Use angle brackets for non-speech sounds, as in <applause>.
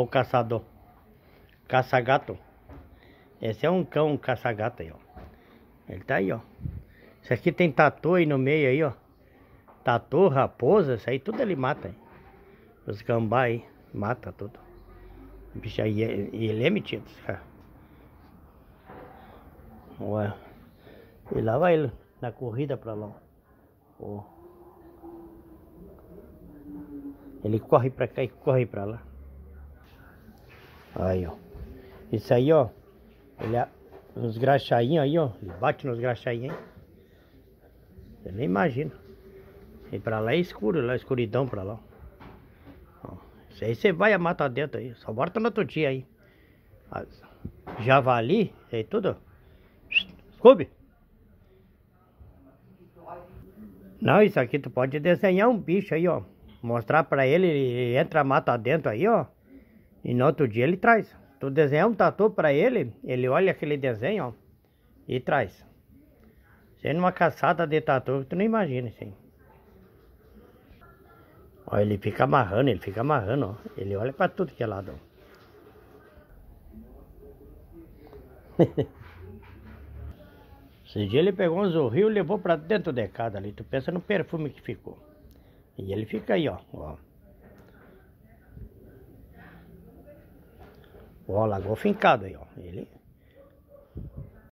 O caçador. Caça-gato. Esse é um cão caça-gato aí, ó. Ele tá aí, ó. Isso aqui tem tatu aí no meio aí, ó. Tatu, raposa, isso aí tudo ele mata aí. Os gambá aí, mata tudo. bicho aí, e ele é metido, cara. Ué. E lá vai ele, na corrida pra lá, ó. Ele corre pra cá e corre pra lá. Aí, ó. Isso aí, ó. Ele é uns graxainhos aí, ó. Ele bate nos graxainhos, hein? Você nem imagina. E pra lá é escuro, lá é escuridão pra lá. Ó. Isso aí você vai a mata dentro aí. Só bota no outro dia aí. Javali, isso aí tudo. Scooby. Não, isso aqui tu pode desenhar um bicho aí, ó. Mostrar pra ele, ele entra a mata dentro aí, ó. E no outro dia ele traz. Tu desenhar um tatu pra ele, ele olha aquele desenho, ó, e traz. Sendo uma caçada de tatu, tu não imagina assim. Ó, ele fica amarrando, ele fica amarrando, ó. Ele olha pra tudo que é lado, ó. <laughs> Esse dia ele pegou um zorrinho e levou pra dentro de casa ali. Tu pensa no perfume que ficou. E ele fica aí, ó. ó. Ó, lagoa fincado aí, ó. Ele